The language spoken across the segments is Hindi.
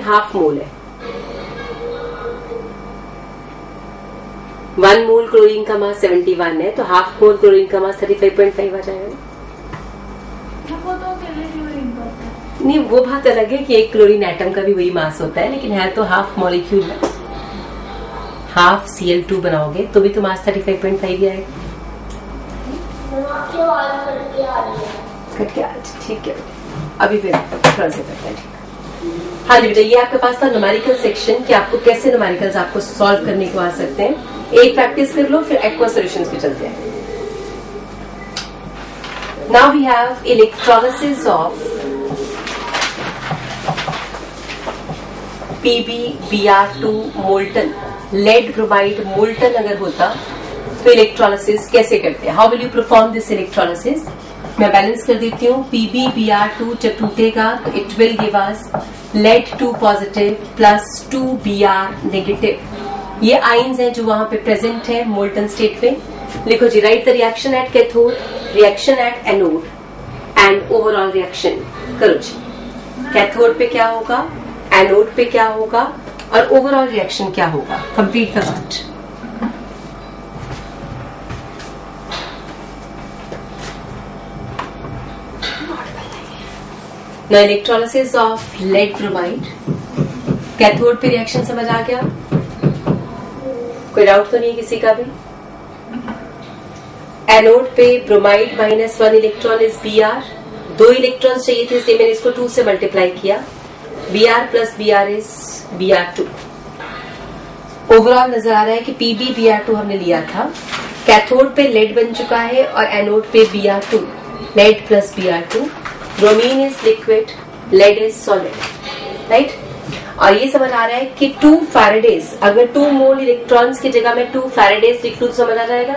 हाफ़ मोल है। वन मोल क्लोरीन का मास 71 है तो हाफ़ मोल क्लोरीन का मास 35.5 आ जाएगा। वो तो है नहीं वो बात अलग है कि एक क्लोरीन एटम का भी वही मास होता है लेकिन है तो हाफ़ मॉलिक्यूल है। हाफ़ सी एल टू बनाओगे तो भी तो मास 35.5 ही आएगा। आपकी आवाज़ करके आ रही है के आज ठीक है। अभी फिर थोड़ा सा करते हैं। ठीक हाँ जी बेटा ये आपके पास था न्यूमेरिकल सेक्शन कि आपको कैसे न्यूमेरिकल्स आपको सॉल्व करने को आ सकते हैं? एक प्रैक्टिस कर लो, फिर एक्वा सॉल्यूशंस पे चलते हैं। Now we have electrolysis of PB B R two molten lead bromide molten अगर होता तो इलेक्ट्रोलिसिस कैसे करते हैं? How will you perform this electrolysis मैं बैलेंस कर देती हूँ। पीबी बी आर टू जब टूटेगा तो it will give us lead two positive plus two B R negative ये आइन्स हैं जो वहाँ पे प्रेजेंट है मोल्टन स्टेट में। लिखो जी write the reaction at cathode reaction at anode and overall reaction करो जी। कैथोड पे क्या होगा? एनोड पे क्या होगा? और ओवरऑल रिएक्शन क्या होगा? Complete the Now electrolysis of lead bromide. कैथोड पे रिएक्शन समझ आ गया? कोई डाउट तो नहीं किसी का भी? एनोड पे bromide minus one electron is B R दो इलेक्ट्रॉन चाहिए थे, इसलिए मैंने इसको टू से मल्टीप्लाई किया। B R plus B R is B R two overall नज़र आ रहा है कि पीबी बी आर टू हमने लिया था। कैथोड पे लेड बन चुका है और एनोड पे B R two lead plus B R two bromine is liquid lead is solid right और ये समझ आ रहा है कि टू फेरेडेज अगर टू मोल इलेक्ट्रॉन्स की जगह में टू फेरेडेज लिख लू समझ आ जाएगा?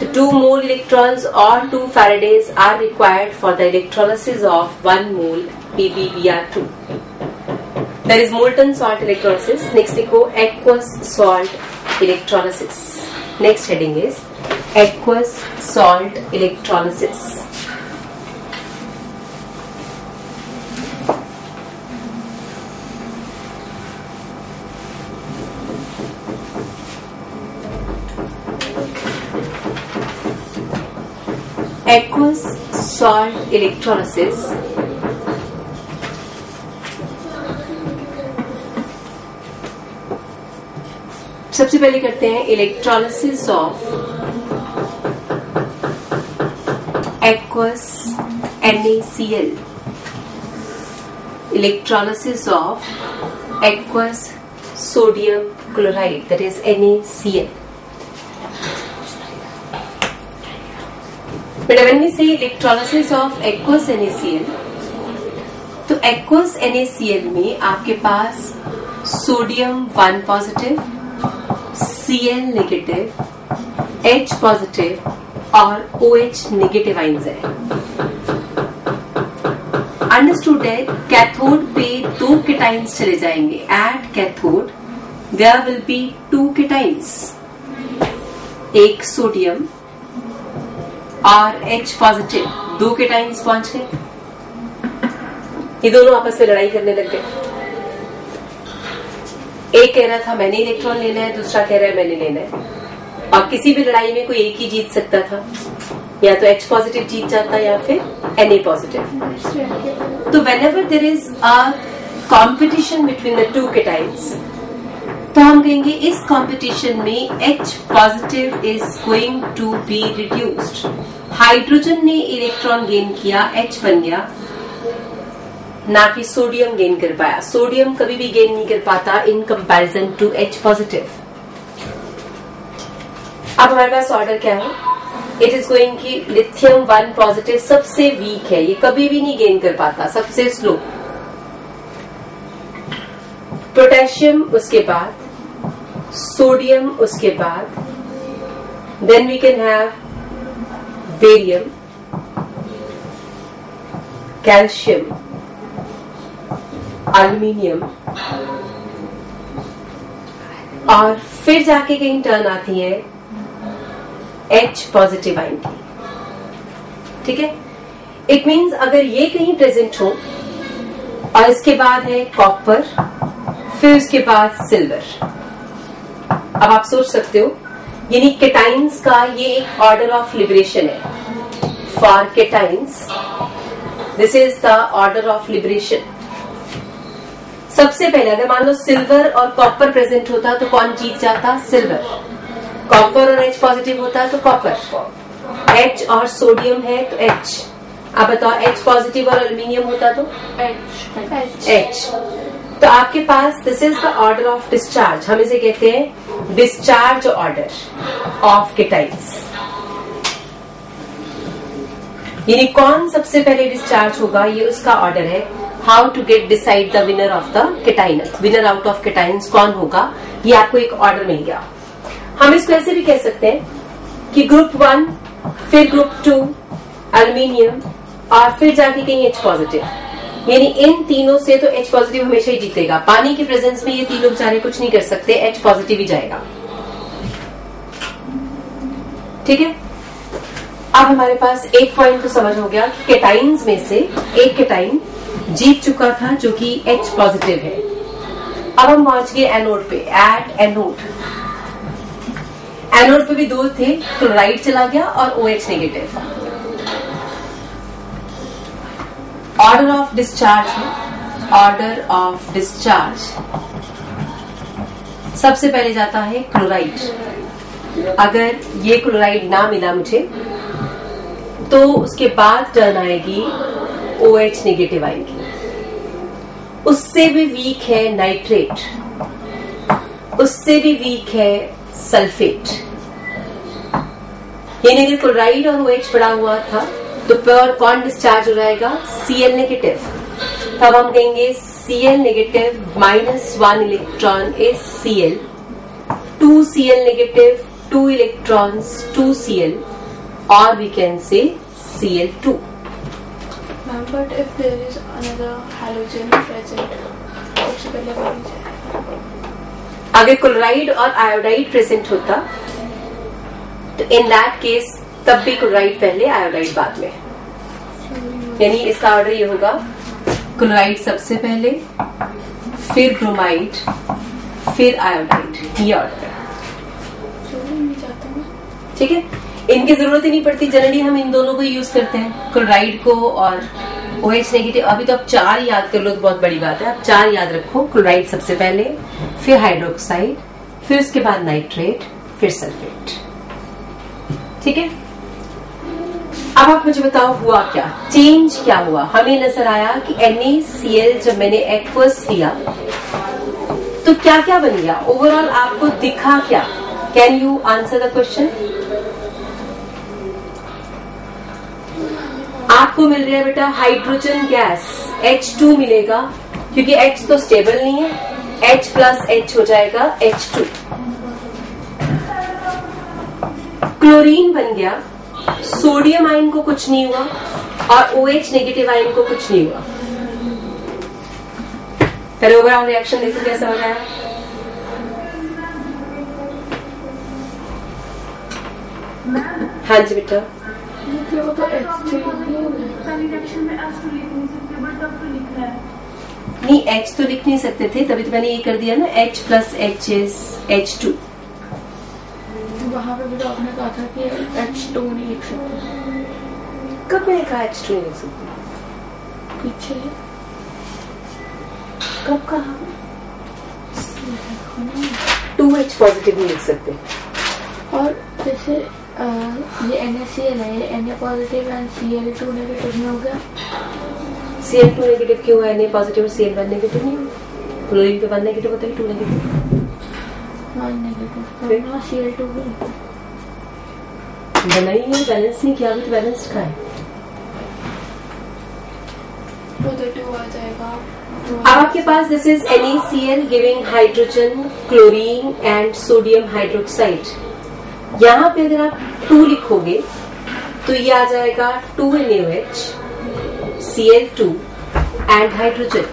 तो टू मोल इलेक्ट्रॉन्स और two Faradays are required for the electrolysis of one mole PBBR two there is molten salt electrolysis next लिखो aqueous salt electrolysis next heading is aqueous salt electrolysis aqueous salt electrolysis. सबसे पहले करते हैं electrolysis of aqueous NaCl electrolysis of aqueous sodium chloride that is NaCl But when we say electrolysis of aqueous NaCl, तो aqueous NaCl में आपके पास sodium one positive Cl negative H positive और OH नेगेटिव आइंस है। अंडरस्टूड है कैथोड पे दो केटाइंस चले जाएँगे। At cathode there will be two cations एक सोडियम और H पॉजिटिव दो के टाइम्स पहुँच गए ये दोनों आपस में लड़ाई करने लग गए। एक कह रहा था, मैंने इलेक्ट्रॉन लेना है, दूसरा कह रहा है, मैंने लेना है। और किसी भी लड़ाई में कोई एक ही जीत सकता था। या तो H पॉजिटिव जीत जाता या फिर Na पॉजिटिव तो whenever there is a competition between the two cations तो हम कहेंगे इस कंपटीशन में H positive is going to be reduced hydrogen ने इलेक्ट्रॉन गेन किया, H बन गया। ना कि सोडियम गेन कर पाया। सोडियम कभी भी गेन नहीं कर पाता in comparison to H positive अब हमारे पास ऑर्डर क्या है? इट इज़ गोइंग की लिथियम वन पॉजिटिव सबसे वीक है। ये कभी भी नहीं गेन कर पाता, सबसे स्लो पोटेशियम उसके बाद सोडियम उसके बाद then we can have barium calcium aluminium और फिर जाके कहीं टर्न आती है एच पॉजिटिव आइन की। ठीक है? इट मीन्स अगर ये कहीं प्रेजेंट हो, और इसके बाद है कॉपर फिर उसके बाद सिल्वर अब आप सोच सकते हो यानी केटाइंस का ये एक ऑर्डर ऑफ़ लिबरेशन है। For cations this is the order of liberation सबसे पहले अगर मान लो सिल्वर और कॉपर प्रेजेंट होता तो कौन जीत जाता? सिल्वर कॉपर और एच पॉजिटिव होता तो कॉपर एच और सोडियम है तो एच आप बताओ एच पॉजिटिव और एल्यूमिनियम होता तो? एच एच तो आपके पास this is the order of discharge हम इसे कहते हैं डिस्चार्ज ऑर्डर ऑफ़ केटाइंस यानी कौन सबसे पहले डिस्चार्ज होगा? ये उसका ऑर्डर है. How to get decide the winner of the cation winner out of cations कौन होगा? ये आपको एक ऑर्डर मिल गया. हम इसको ऐसे भी कह सकते हैं कि ग्रुप वन फिर ग्रुप टू एल्यूमिनियम और फिर जाके कहीं एच पॉजिटिव यानी इन तीनों से तो एच पॉजिटिव हमेशा ही जीतेगा। पानी के प्रेजेंस में ये तीनों बेचारे कुछ नहीं कर सकते एच पॉजिटिव ही जाएगा। ठीक है? अब हमारे पास एक पॉइंट तो समझ हो गया कि केटाइंस में से एक केटाइन जीत चुका था जो कि एच पॉजिटिव है। अब हम पहुँच गए एनोड पे एट एनोड एनोड पे भी दो थे क्लोराइड चला गया और O H negative order of discharge है। ऑर्डर ऑफ़ डिस्चार्ज सबसे पहले जाता है क्लोराइड अगर ये क्लोराइड ना मिला मुझे तो उसके बाद टर्न आएगी ओ एच निगेटिव आएगी। उससे भी वीक है नाइट्रेट उससे भी वीक है सल्फेट यानी अगर क्लोराइड और ओ एच पड़ा हुआ था। तो प्योर कौन डिस्चार्ज हो जाएगा सीएल नेगेटिव तब हम कहेंगे CL negative minus one electron is CL two CL negative two electrons two CL और we can say CL two Ma'am, but if there is another halogen present, सबसे पहले वो नहीं जाएगा अगर क्लोराइड और आयोडाइड प्रेजेंट होता तो इन दैट केस तब भी क्लोराइड पहले आयोडाइड बाद में। यानी इसका ऑर्डर ये होगा क्लोराइड सबसे पहले, फिर ब्रोमाइड, फिर आयोडाइड, ये ऑर्डर है ठीक है? इनकी ज़रूरत ही नहीं पड़ती, जनरली हम इन दोनों को यूज़ करते हैं। क्लोराइड को और ओ एच नेगेटिव अभी तो आप चार याद कर लो तो बहुत बड़ी बात है। आप चार याद रखो क्लोराइड सबसे पहले, फिर हाइड्रोक्साइड फिर उसके बाद नाइट्रेट फिर सल्फेट ठीक है? अब आप मुझे बताओ, हुआ क्या? चेंज क्या हुआ? हमें नज़र आया कि NaCl जब मैंने एक्वस लिया तो क्या क्या बन गया? ओवरऑल आपको दिखा क्या? Can you answer the question आपको मिल रहा है बेटा हाइड्रोजन गैस H2 मिलेगा, क्योंकि H तो स्टेबल नहीं है. H प्लस एच हो जाएगा H2 क्लोरीन बन गया. सोडियम आयन को कुछ नहीं हुआ और ओ एच नेगेटिव आयन को कुछ नहीं हुआ। पहले ओवरऑल रिएक्शन देखो कैसा हो रहा है। हाँ जी बेटा। एच नहीं एस तो लिख नहीं सकते थे, तभी तो मैंने ये कर दिया ना, H plus H S H two वहाँ पे भी तो आपने कहा था कि एच टू नहीं लिख सकते। कब मैंने कहा एच टू नहीं लिख सकते? पीछे कब कहा? टू एच पॉजिटिव नहीं लिख सकते। और जैसे ये एन एस सी एल है N A positive and C L two negative में हो गया? सी एल टू नेगेटिव क्यों है? Positive C L one negative नहीं क्लोरीन पे वन नेगेटिव होता है टू नेगेटिव वन नेगेटिव फिर? तो सी एल टू भी बनाई है बैलेंस नहीं किया अभी तो बैलेंस का है। आ जाएगा। अब आपके पास this is NaCl giving hydrogen chlorine and sodium hydroxide यहाँ पे अगर आप टू लिखोगे तो ये आ जाएगा two NaOH Cl2 and hydrogen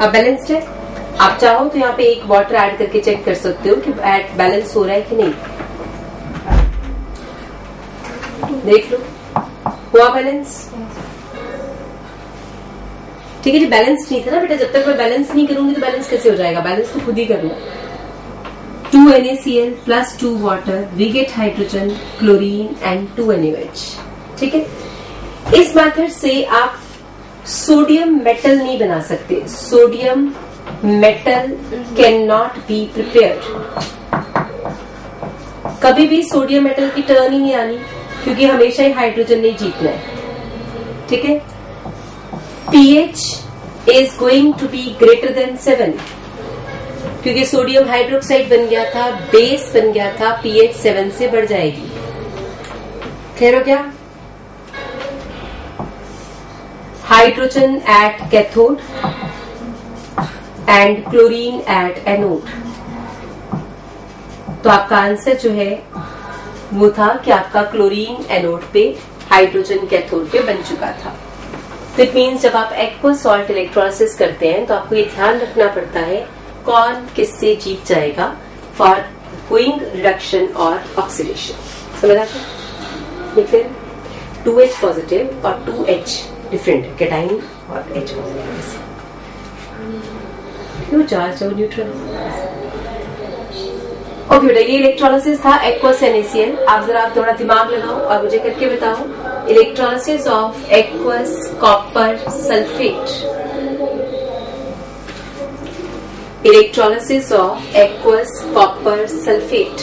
अब बैलेंस्ड है? आप चाहो तो यहाँ पे एक वाटर ऐड करके चेक कर सकते हो कि बैलेंस हो रहा है कि नहीं। देख लो। हुआ बैलेंस ठीक है जी बैलेंस नहीं था ना बेटा? जब तक मैं बैलेंस नहीं करूँगी तो बैलेंस कैसे हो जाएगा? बैलेंस तो खुद ही कर करना two N A C L plus two water we get hydrogen chlorine and two N ठीक है? इस मेथड से आप सोडियम मेटल नहीं बना सकते। Sodium metal can not be prepared कभी भी सोडियम मेटल की टर्न ही नहीं आनी, क्योंकि हमेशा ही हाइड्रोजन ने जीतना है। ठीक है? PH is going to be greater than seven क्योंकि सोडियम हाइड्रोक्साइड बन गया था बेस बन गया था पीएच सेवन से बढ़ जाएगी। क्लियर हो hydrogen at cathode and chlorine at anode तो आपका आंसर जो है, वो था कि आपका क्लोरीन एनोड पे हाइड्रोजन कैथोड पे बन चुका था। तो इट मीन्स जब आप एक्वा सॉल्ट इलेक्ट्रोलिसिस करते हैं तो आपको ये ध्यान रखना पड़ता है कौन किससे जीत जाएगा फॉर गोइंग रिडक्शन और ऑक्सीडेशन समझ आता फिर टू एच पॉजिटिव और टू एच डिफरेंट कैटाइन और एच पॉजिटिव क्यों चार्ज और न्यूट्रल ओके बेटा, ये इलेक्ट्रोलिसिस था एक्वस एनएसीएल आप जरा थोड़ा दिमाग लगाओ और मुझे करके बताओ। Electrolysis of aqueous copper sulphate electrolysis of aqueous copper sulphate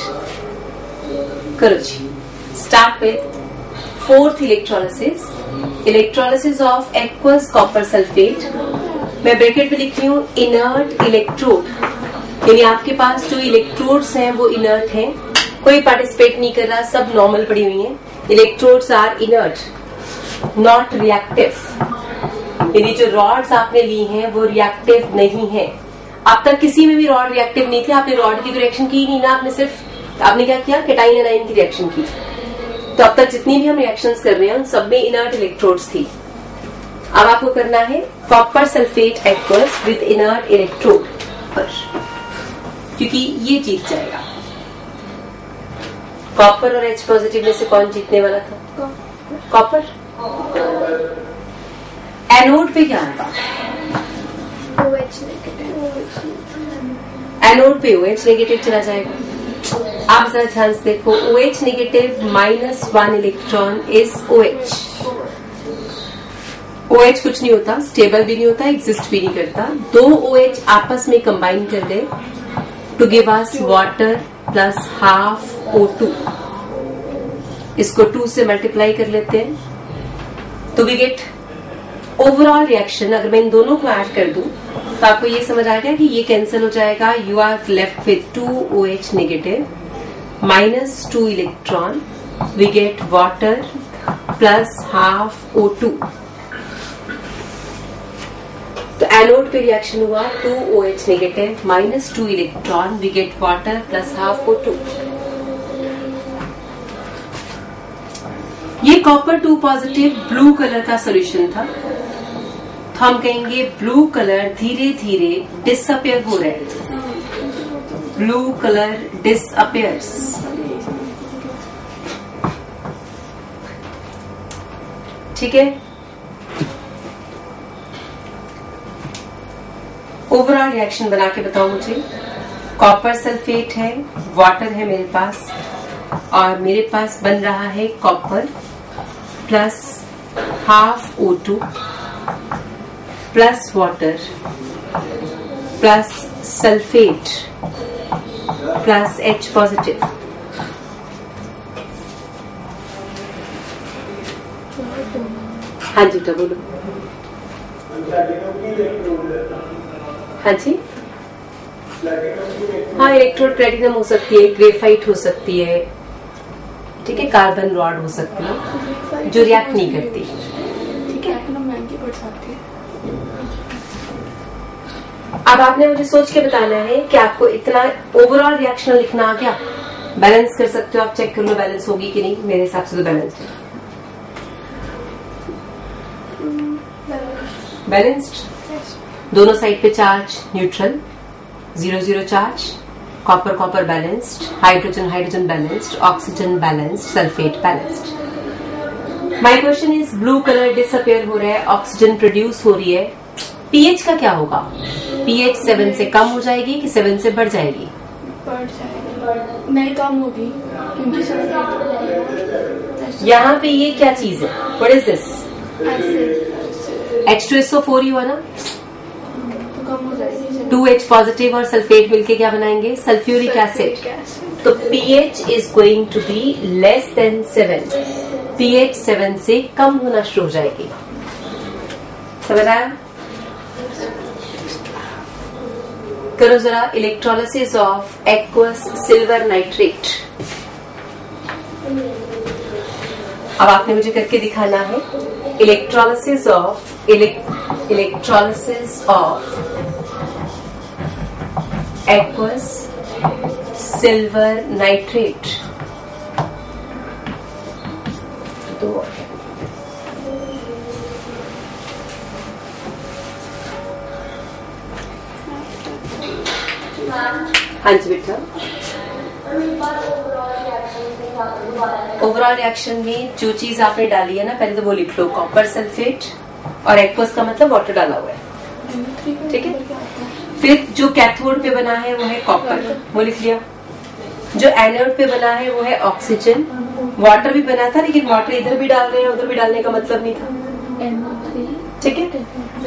करो जी। Start with fourth electrolysis electrolysis of aqueous copper sulphate मैं ब्रैकेट में लिख रही हूँ इनर्ट इलेक्ट्रोड यानी आपके पास जो इलेक्ट्रोड्स हैं, वो इनर्ट हैं। कोई पार्टिसिपेट नहीं कर रहा, सब नॉर्मल पड़ी हुई हैं। Electrodes are inert not reactive यानी जो रॉड्स आपने ली हैं, वो रिएक्टिव नहीं है। अब तक किसी में भी रॉड रिएक्टिव नहीं थी, आपने रॉड की रिएक्शन की नहीं ना, आपने सिर्फ़, आपने क्या किया? केटाइन एनाइन की रिएक्शन की। तो अब तक जितनी भी हम रिएक्शंस कर रहे हैं, उन सब में इनर्ट इलेक्ट्रोड्स थी। अब आपको करना है copper sulphate aqueous with inert electrode पर क्योंकि ये जीत जाएगा। कॉपर और एच पॉजिटिव में से कौन जीतने वाला था? कॉपर एनोड पे क्या आएगा एनोड पे ओ एच नेगेटिव चला जाएगा। आप जरा ध्यान से देखो O H negative minus one electron is O H O H कुछ नहीं होता स्टेबल भी नहीं होता एग्जिस्ट भी नहीं करता। दो ओ एच आपस में कंबाइन कर दे to give us water plus half O two इसको टू से मल्टीप्लाई कर लेते हैं। तो वी गेट ओवरऑल रिएक्शन अगर मैं इन दोनों को ऐड कर दूँ तो आपको ये समझ आ गया कि ये कैंसिल हो जाएगा। You are left with two O H negative minus two electron we get water plus half O two anode पे रिएक्शन हुआ two O H negative minus two electron we get water plus half O two ये copper two positive blue colour का सोल्यूशन था। तो हम कहेंगे ब्लू कलर धीरे धीरे डिसअपेयर हो रहे ब्लू कलर डिसअपियर्स ठीक है? ओवरऑल रिएक्शन बना के बताओ मुझे। कॉपर सल्फेट है, वाटर है मेरे पास, और मेरे पास बन रहा है copper plus half O two plus water, plus sulphate, plus H positive हाँ जी तो बोलो। हाँ जी। हाँ इलेक्ट्रोड प्लेटिनम हो सकती है ग्रेफाइट हो सकती है। ठीक है कार्बन रॉड हो सकती है, जो रिएक्ट नहीं करती। ठीक है। अब आपने मुझे सोच के बताना है कि आपको इतना ओवरऑल रिएक्शन लिखना आ गया। बैलेंस कर सकते हो आप चेक कर लो बैलेंस होगी कि नहीं। मेरे हिसाब से तो बैलेंस बैलेंस्ड दोनों साइड पे charge neutral zero zero charge copper copper balanced hydrogen hydrogen balanced oxygen balanced sulphate balanced. My question is blue colour disappear हो रहा है ऑक्सीजन प्रोड्यूस हो रही है। पीएच का क्या होगा? पीएच सेवन से कम हो जाएगी कि सेवन से बढ़ जाएगी? बढ़ जाएगी। नहीं कम होगी क्योंकि यहाँ पे ये क्या चीज़ है? What is this H two S O four ही हुआ ना? कम हो जाएगी टू एच पॉजिटिव और सल्फेट मिलके क्या बनाएँगे? सल्फ्यूरिक एसिड तो pH is going to be less than seven pH seven से कम होना शुरू हो जाएगी। समझ आया? करो जरा electrolysis of aqueous silver nitrate अब आपने मुझे करके दिखाना है। Electrolysis of electrolysis of aqueous silver nitrate तो हाँ जी बेटा। ओवरऑल रिएक्शन में जो चीज़ आपने डाली है ना पहले तो वो लिख लो कॉपर सल्फेट और एक्वस का मतलब वाटर डाला हुआ है। ठीक है? फिर जो कैथोड पे बना है वो है कॉपर वो लिख लिया जो एनोड पे बना है वो है ऑक्सीजन वाटर भी बना था, लेकिन वाटर इधर भी डाल रहे हैं, उधर भी डालने का मतलब नहीं था। ठीक है?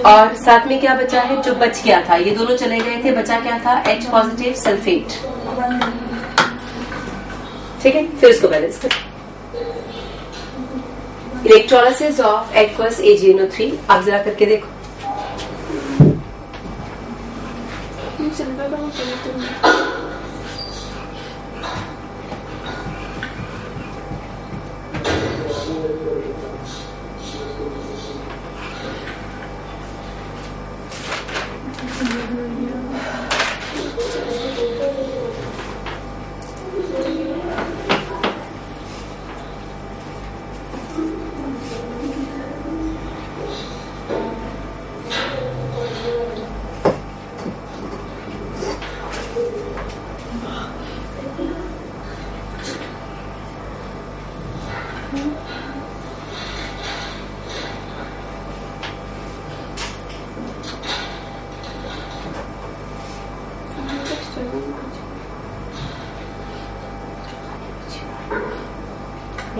और साथ में क्या बचा है? जो बच गया था, ये दोनों चले गए थे, बचा क्या था? एच पॉजिटिव सल्फेट ठीक है? फिर उसको बैलेंस कर। इलेक्ट्रोलिसिस ऑफ़ एक्वस एजीएनओ3 आप जरा करके देखो। सिल्वर का वो पॉजिटिव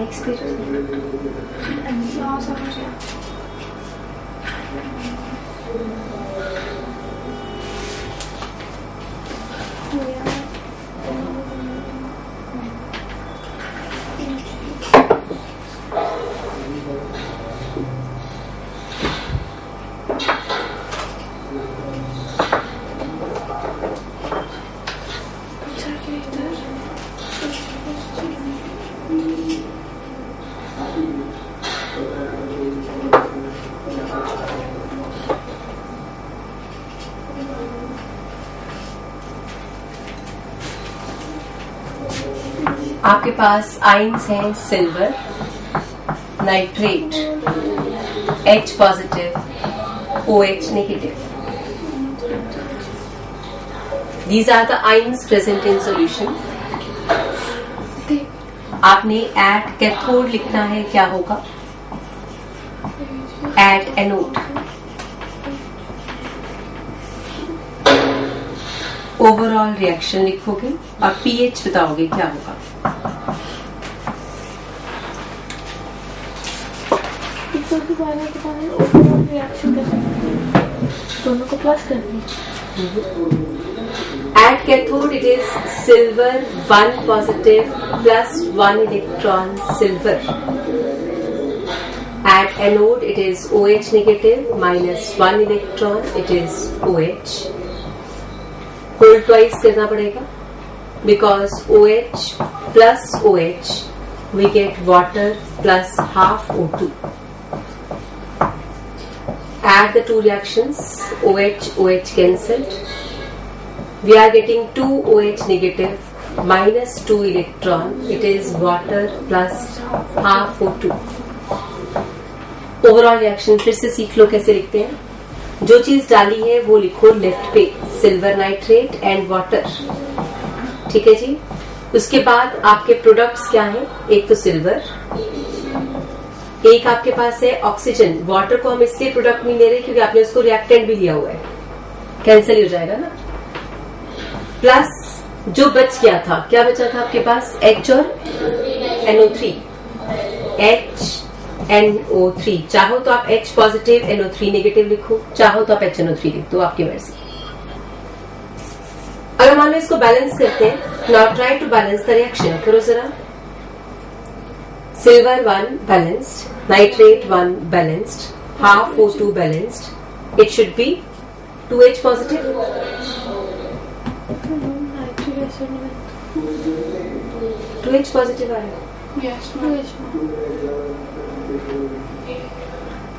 नेक्स्ट पेज हाँ समझ आपके पास आइंस हैं silver, nitrate H positive O H negative these are the ions present in solution आपने एट कैथोड लिखना है, क्या होगा? एट एनोड ओवरऑल रिएक्शन लिखोगे और पीएच बताओगे, क्या होगा? दोबारा cathode it is silver one positive plus one electron silver at anode it is O H negative minus one electron it is O H hold twice करना पड़ेगा। Because O H plus O H we get water plus half O two Add the two reactions OH OH cancelled we are getting 2 OH negative minus 2 electron. It is water plus half O2. Overall reaction फिर से सीख लो कैसे लिखते हैं जो चीज़ डाली है वो लिखो लेफ़्ट पे सिल्वर नाइट्रेट एंड वाटर ठीक है जी उसके बाद आपके प्रोडक्ट्स क्या हैं एक तो सिल्वर एक आपके पास है ऑक्सीजन वाटर को हम इसलिए प्रोडक्ट नहीं ले रहे क्योंकि आपने उसको रिएक्टेंट भी लिया हुआ है। कैंसिल हो जाएगा ना? प्लस जो बच गया था, क्या बचा था आपके पास? एच और N O three H N O three चाहो तो आप H positive N O three negative लिखो. चाहो तो आप एच एनओ थ्री लिख. दो आपकी मर्ज़ी. अगर मान लो इसको बैलेंस करते हैं now try to balance the reaction करो जरा. Silver 1 balanced, nitrate 1 balanced, half O2 balanced. It should be 2H positive. with 2H positive आया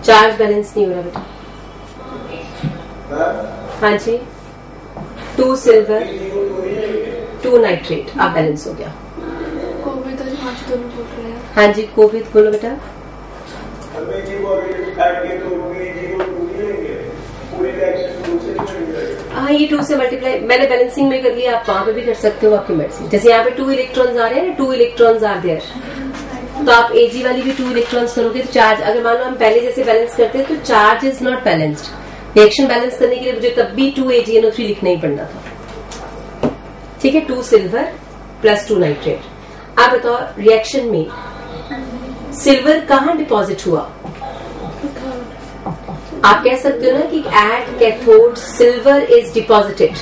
चार्ज बैलेंस नहीं हो रहा बेटा हाँ जी टू सिल्वर टू नाइट्रेट आप बैलेंस हो गया हैं। हाँ जी कोविड बोलो बेटा। तो हाँ ये टू से मल्टीप्लाई मैंने बैलेंसिंग में कर लिया आप वहाँ पे भी कर सकते हो आपकी मर्ज़ी जैसे यहाँ पे टू इलेक्ट्रॉन्स आ रहे हैं टू इलेक्ट्रॉन्स आर देयर तो आप एजी वाली भी टू इलेक्ट्रॉन्स करोगे तो चार्ज अगर मान लो हम पहले जैसे बैलेंस करते हैं तो charge is not balanced reaction balance करने के लिए मुझे तब भी टू एजी एनओ थ्री लिखना ही पड़ना था। ठीक है two silver plus two nitrate आप बताओ रिएक्शन में सिल्वर कहाँ डिपॉजिट हुआ? आप कह सकते हो ना कि at cathode silver is deposited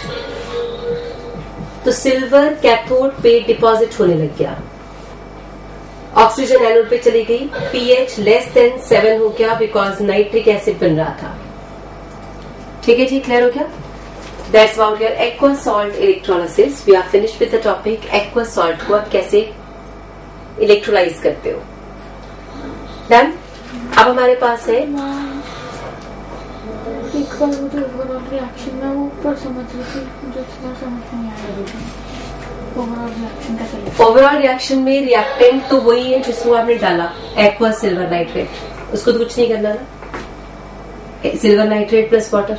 तो सिल्वर कैथोड पे डिपॉजिट होने लग गया। ऑक्सीजन एनोड पे चली गई। पीएच लेस देन सेवन हो गया बिकॉज़ नाइट्रिक एसिड बन रहा था। ठीक है जी क्लियर हो गया? That's about your aqua salt electrolysis we are finish with the topic aqua salt को आप कैसे इलेक्ट्रोलाइज करते हो। डन अब हमारे पास है। एक बार ओवरऑल रिएक्शन में ऊपर समझ रही थी मुझे इतना समझ नहीं ओवरऑल रिएक्शन में रिएक्टेंट तो वही है जिसको आपने डाला एक्वा सिल्वर नाइट्रेट उसको तो कुछ नहीं करना ना silver nitrate plus water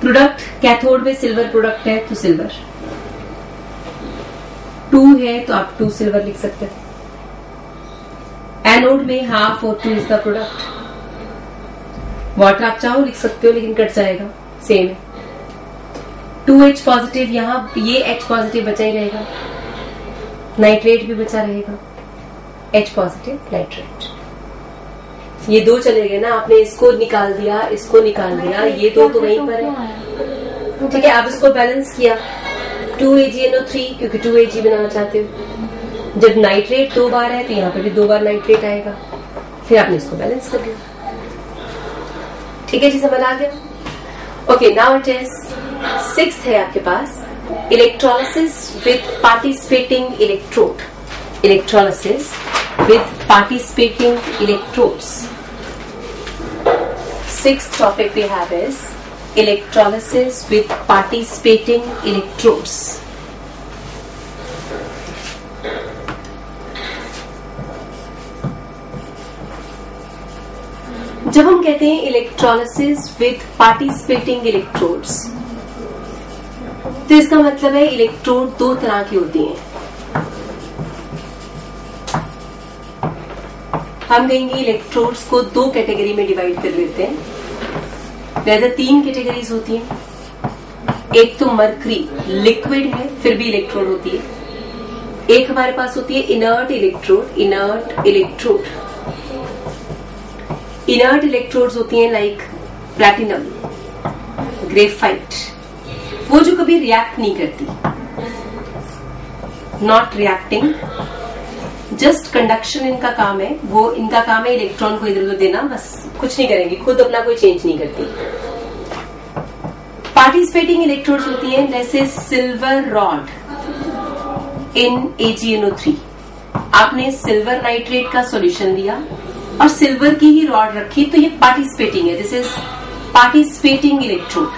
product cathode में सिल्वर प्रोडक्ट है तो सिल्वर टू है तो आप टू सिल्वर लिख सकते हैं। एनोड में हाफ़ और two is the product. Water आप चाहो लिख सकते हो लेकिन कट जाएगा। सेम है। टू एच पॉजिटिव यहाँ ये एच पॉजिटिव बचा ही रहेगा। नाइट्रेट भी बचा रहेगा। एच पॉजिटिव नाइट्रेट ये दो चले गए ना आपने इसको निकाल दिया इसको निकाल दिया ये दो तो वहीं पर है। ठीक है आप इसको बैलेंस किया। Two A G N O three क्योंकि टू ए जी बनाना चाहते हो। जब नाइट्रेट दो बार है तो यहाँ पे भी दो बार नाइट्रेट आएगा। फिर आपने इसको बैलेंस कर लिया। ठीक है जी समझ आ गया okay now it is six है आपके पास। Electrolysis with participating electrode electrolysis with participating electrodes six topic we have is electrolysis with participating electrodes. जब हम कहते हैं इलेक्ट्रोलिसिस विथ पार्टिसिपेटिंग इलेक्ट्रोड्स तो इसका मतलब है इलेक्ट्रोड दो तरह की होती हैं हम कहेंगे इलेक्ट्रोड्स को दो कैटेगरी में डिवाइड कर लेते हैं वैसे तीन कैटेगरीज होती हैं। एक तो मरकरी लिक्विड है, फिर भी इलेक्ट्रोड होती है। एक हमारे पास होती है inert electrode inert electrode inert electrodes होती हैं लाइक प्लैटिनम ग्रेफाइट वो जो कभी रिएक्ट नहीं करती। नॉट रिएक्टिंग जस्ट कंडक्शन इनका काम है, वो इनका काम है इलेक्ट्रॉन को इधर उधर देना, बस कुछ नहीं करेंगे, खुद अपना कोई चेंज नहीं करती। पार्टिसिपेटिंग इलेक्ट्रोड्स होती है, जैसे silver rod in A G N O three आपने सिल्वर नाइट्रेट का सॉल्यूशन लिया और सिल्वर की ही रॉड रखी तो ये पार्टिसिपेटिंग है दिस इज़ पार्टिसिपेटिंग इलेक्ट्रोड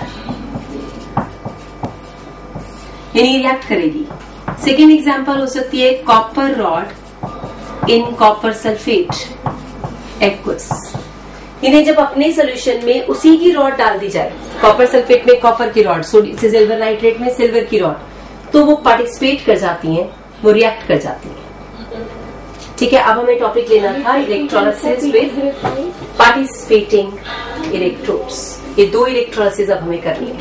यानी रिएक्ट करेगी। सेकेंड एग्ज़ाम्पल हो सकती है copper rod in copper sulphate aqueous इन्हें जब अपने सोल्यूशन में उसी की रॉड डाल दी जाए कॉपर सल्फेट में कॉपर की रॉड सिल्वर नाइट्रेट में सिल्वर की रॉड तो वो पार्टिसिपेट कर जाती हैं वो रिएक्ट कर जाती हैं। ठीक है अब हमें टॉपिक लेना था इलेक्ट्रोलिसिस विद पार्टिसिपेटिंग इलेक्ट्रोड्स ये दो इलेक्ट्रोलिसिस अब हमें करनी है।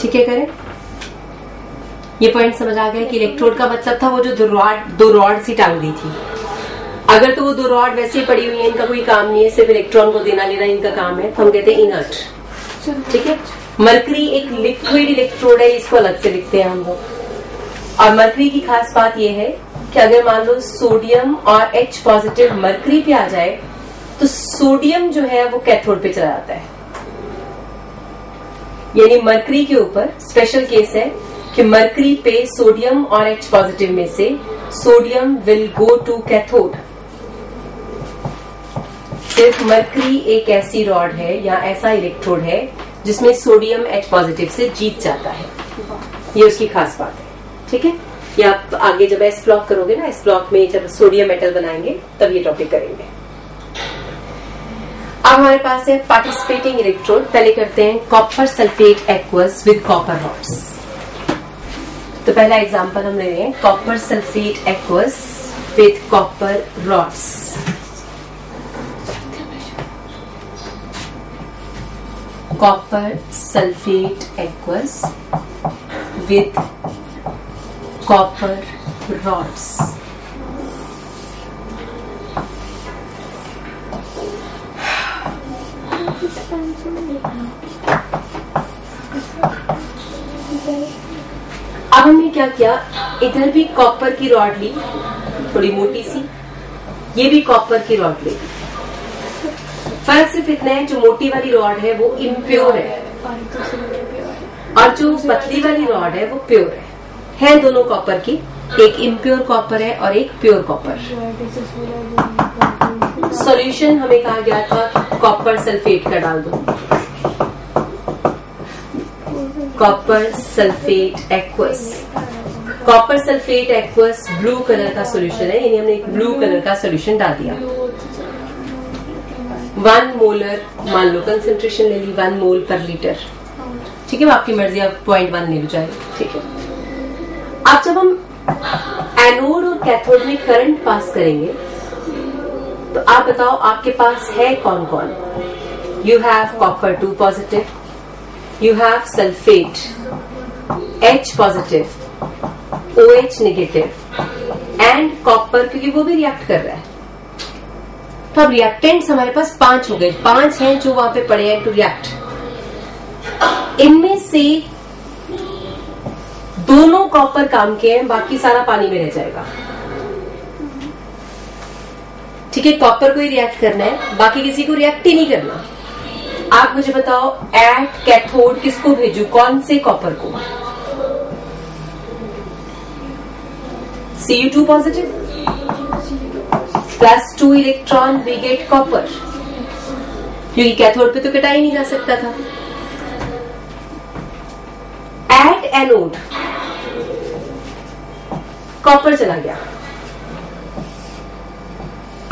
ठीक है करें। ये पॉइंट समझ आ गया कि इलेक्ट्रोड का मतलब था वो जो दो रॉड दो रॉड सी टांग दी थी। अगर तो वो दो रॉड वैसे ही पड़ी हुई है, इनका कोई काम नहीं है, सिर्फ़ इलेक्ट्रॉन को देना लेना इनका काम है तो हम कहते हैं इनर्ट ठीक है? मरकरी एक लिक्विड इलेक्ट्रोड है, इसको अलग से लिखते हैं हम लोग। और मरकरी की खास बात यह है कि अगर मान लो सोडियम और एच पॉजिटिव मरकरी पे आ जाए तो सोडियम जो है वो कैथोड पे चला जाता है। यानी मरकरी के ऊपर स्पेशल केस है कि मरकरी पे सोडियम और एच पॉजिटिव में से sodium will go to cathode सिर्फ़ मरकरी एक ऐसी रॉड है या ऐसा इलेक्ट्रोड है जिसमें सोडियम एच पॉजिटिव से जीत जाता है। ये उसकी खास बात है। ठीक है? या आप आगे जब एस ब्लॉक करोगे ना एस ब्लॉक में जब सोडियम मेटल बनाएँगे, तब ये टॉपिक करेंगे। अब हमारे पास है पार्टिसिपेटिंग इलेक्ट्रोड पहले करते हैं copper sulphate aqueous with copper rods तो पहला एग्जांपल हम ले रहे हैं copper sulphate aqueous with copper rods copper sulfate aqueous with copper rods. अब हमने क्या किया? इधर भी कॉपर की रॉड ली, थोड़ी मोटी सी। ये भी कॉपर की रॉड ली। फ़र्क सिर्फ़ इतना है, जो मोटी वाली रॉड है, वो इम्प्योर है। और जो पतली वाली रॉड है, वो प्योर है। है दोनों कॉपर की। एक इम्प्योर कॉपर है और एक प्योर कॉपर सॉल्यूशन हमें कहा गया था कॉपर सल्फेट का डाल दो। Copper sulphate aqueous copper sulphate aqueous blue colour का सॉल्यूशन है। यानी हमने एक ब्लू कलर का सॉल्यूशन डाल दिया। वन मोलर मान लो कंसेंट्रेशन ले ली वन मोल पर लीटर ठीक है आपकी मर्ज़ी, आप पॉइंट वन ले लो चाहे ठीक है। अब जब हम एनोड और कैथोड में करंट पास करेंगे तो आप बताओ आपके पास है कौन कौन you have copper two positive you have sulphate H positive H negative and copper क्योंकि वो भी रिएक्ट कर रहा है। तो अब रिएक्टेंट्स हमारे पास पाँच हो गए। पाँच हैं जो वहाँ पे पड़े हैं टू रिएक्ट इनमें से दोनों कॉपर काम के हैं, बाकी सारा पानी में रह जाएगा। ठीक है कॉपर को ही रिएक्ट करना है। बाकी किसी को रिएक्ट ही नहीं करना। आप मुझे बताओ एट कैथोड किसको भेजू? कौन से कॉपर को? C U two positive plus two electron we get copper क्योंकि कैथोड पे तो कटा ही नहीं जा सकता था। एट एनोड कॉपर चला गया।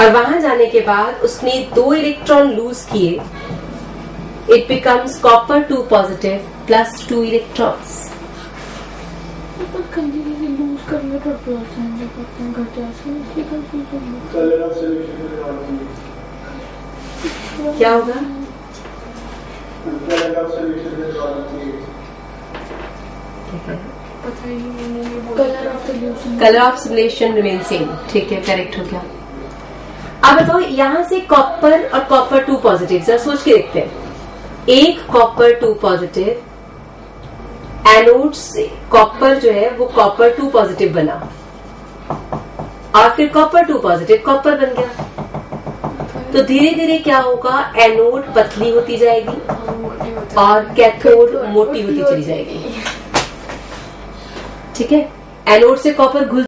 और वहाँ जाने के बाद उसने दो इलेक्ट्रॉन लूज किए। It becomes copper two positive plus two electrons colour of solution क्या होगा? Colour of solution colour of solution colour of simulation remain same ठीक है करेक्ट हो गया। अब बताओ यहाँ से कॉपर और कॉपर टू पॉजिटिव जरा सोच के देखते हैं। एक कॉपर टू पॉजिटिव एनोड से कॉपर जो है वो कॉपर टू पॉजिटिव बना। और फिर कॉपर टू पॉजिटिव कॉपर बन गया। तो धीरे धीरे क्या होगा? एनोड पतली होती जाएगी और कैथोड मोटी होती चली जाएगी। ठीक है? एनोड से कॉपर घुल